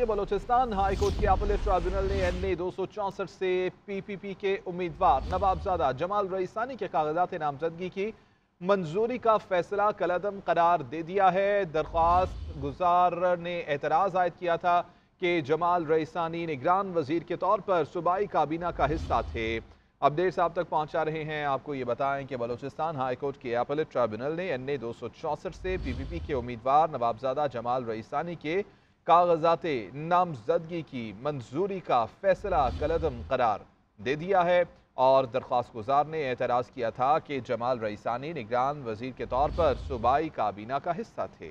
Balochistan high court के अपलेट tribunal ने एन ए दो सौ चौंसठ से पी पी पी के उम्मीदवार नवाबजादा जमाल रईसानी के कागजात नामजदगी की मंजूरी का फैसला कलदम करार दे दिया है। दरख्वास्त गुजार ने एतराज़ आयद किया था कि जमाल रईसानी निगरान वज़ीर के तौर पर सूबाई काबीना का हिस्सा थे। अपडेट्स आप तक पहुँचा रहे हैं। आपको ये बताएँ कि बलोचिस्तान हाईकोर्ट के अपलेट ट्राइब्यूनल ने एन ए दो सौ चौंसठ से पी पी पी के उम्मीदवार नवाबजादा जमाल रईसानी के कागजात नामजदगी की मंजूरी का फैसला कलदम करार दे दिया है और दरख्वास्त गुजार ने एतराज़ किया था कि जमाल रईसानी निगरान वज़ीर के तौर पर सूबाई काबीना का हिस्सा थे।